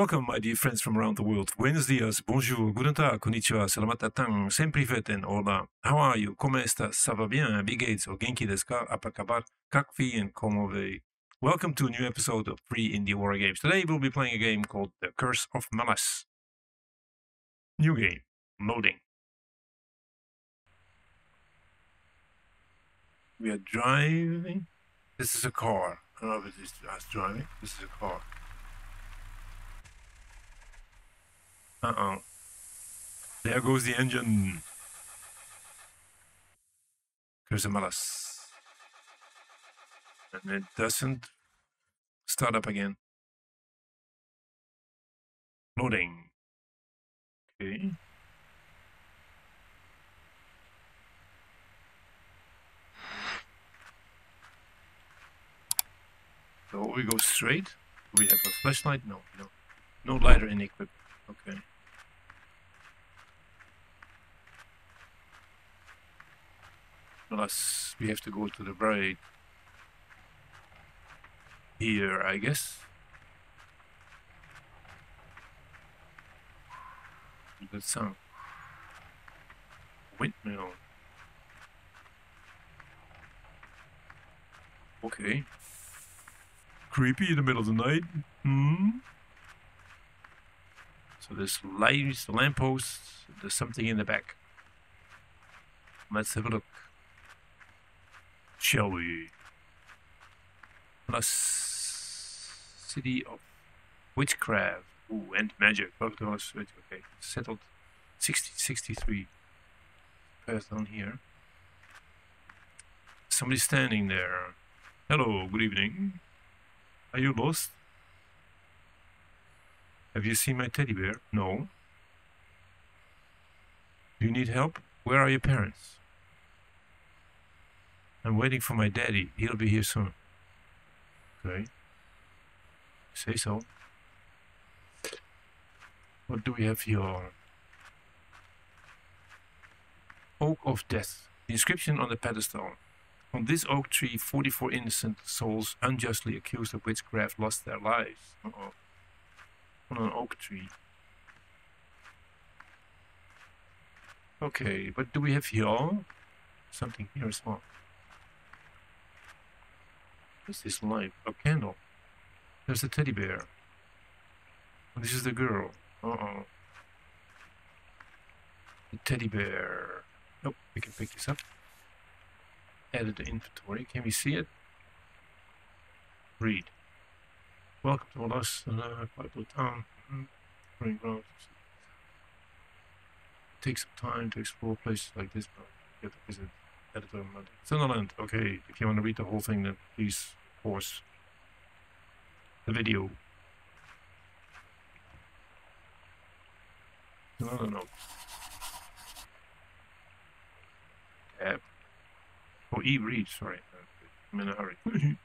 Welcome, my dear friends from around the world. Buenos dias, bonjour, guten tag, konnichiwa, selamat datang, sempre veten, hola. How are you? ¿Cómo estás? Ça va bien? Wie geht's? O genki desu ka? Apa kabar? Kak vi and como ve? Welcome to a new episode of Free Indie War Games. Today we'll be playing a game called The Curse of Melas. New game. Loading. We are driving. This is a car. I don't know if it is us driving. This is a car. Uh-oh. There goes the engine. Curse of Melas. And it doesn't start up again. Loading. Okay. So we go straight. Do we have a flashlight? No, no. No lighter in equipment. Okay. Unless we have to go to the right. Here, I guess. That sound. Windmill. Okay. Creepy in the middle of the night. Hmm. So there's lights, the lampposts, there's something in the back. Let's have a look. Shall we? Plus City of Witchcraft. Ooh, and magic. Okay, settled. 6063. Pass down here. Somebody standing there. Hello, good evening. Are you lost? Have you seen my teddy bear? No. Do you need help? Where are your parents? I'm waiting for my daddy. He'll be here soon. Okay. Say so. What do we have here? Oak of Death. The inscription on the pedestal. On this oak tree, 44 innocent souls unjustly accused of witchcraft lost their lives. Uh -oh. On an oak tree. Okay, what do we have here? Something here as well. What's this light? A candle. There's a teddy bear. This is the girl. Uh-oh. The teddy bear. Nope, we can pick this up. Added the inventory. Can we see it? Read. Welcome to Alas, uh, Bible Town. Mm -hmm. Take some time to explore places like this, but you have to visit Editor Sunderland. Okay, if you want to read the whole thing, then please pause the video. No, no, no. Tab. Oh, e-read, sorry. I'm in a hurry.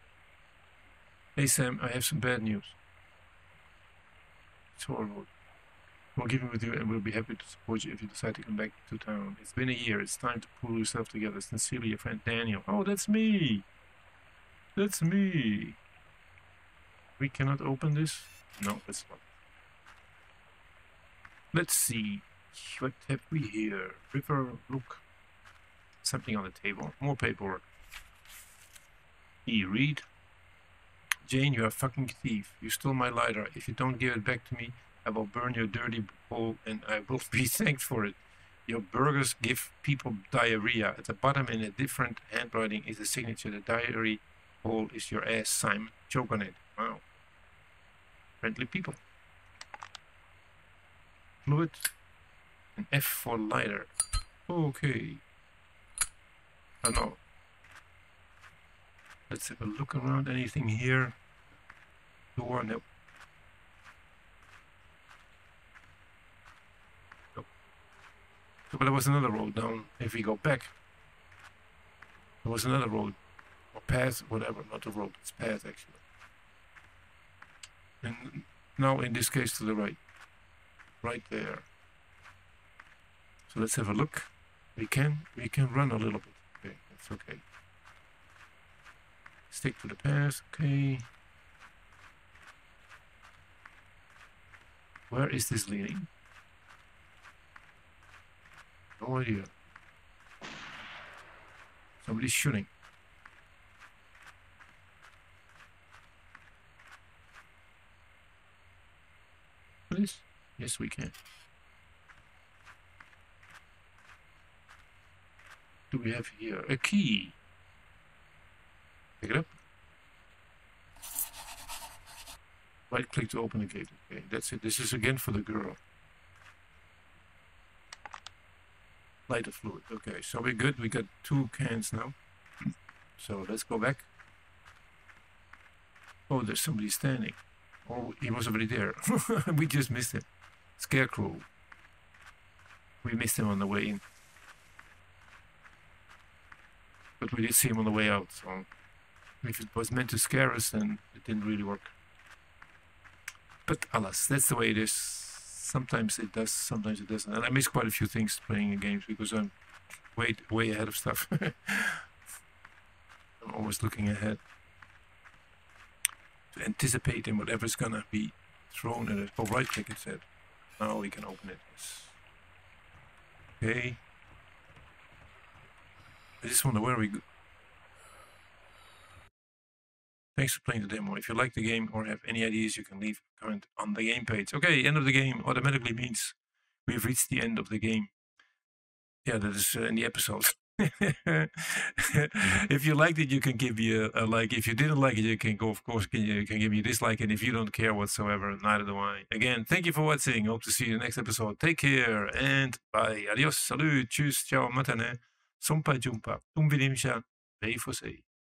hey Sam, I have some bad news. It's horrible. We'll give it with you and we'll be happy to support you if you decide to come back to town. It's been a year. It's time to pull yourself together. Sincerely, your friend Daniel. Oh, that's me. That's me. We cannot open this? No, it's not. Let's see. What have we here? River, look. Something on the table. More paperwork. E, read. Jane, you're a fucking thief. You stole my lighter. If you don't give it back to me, I will burn your dirty bowl and I will be thanked for it. Your burgers give people diarrhea. At the bottom in a different handwriting is the signature. The diary hole is your ass, Simon. Choke on it. Wow. Friendly people. Fluid. An F for lighter. Okay. Oh no. Let's have a look around. Anything here? Door? Nope. But there was another road down. If we go back, there was another road. Or path, whatever. Not a road. It's path, actually. And now, in this case, to the right. Right there. So let's have a look. We can, we can run a little bit. Okay, that's okay. Stick to the path, okay. Where is this leading? No idea. Somebody's shooting. Please? Yes, we can. Do we have here a key? Pick it up. Right click to open the gate. Okay, that's it. This is again for the girl. Lighter fluid. Okay, so we're good. We got two cans now. So let's go back. Oh, there's somebody standing. Oh, he was already there. we just missed him. Scarecrow. We missed him on the way in. But we did see him on the way out, so if it was meant to scare us, then it didn't really work. But alas, that's the way it is. Sometimes it does, sometimes it doesn't. And I miss quite a few things playing in games because I'm way way ahead of stuff. I'm always looking ahead to anticipate in whatever's gonna be thrown at it. Oh, right click it said. Now we can open it. Okay. I just wonder where we go. Thanks for playing the demo. If you like the game or have any ideas, you can leave a comment on the game page. Okay, end of the game automatically means we've reached the end of the game. Yeah, that is uh, in the episodes. if you liked it, you can give me a, a, like. If you didn't like it, you can go, of course, can, you can give me a dislike. And if you don't care whatsoever, neither do I. Again, thank you for watching. Hope to see you in the next episode. Take care and bye. Adios. Salut. Tschüss. Ciao. Matane. Sompa Jumpa. For say.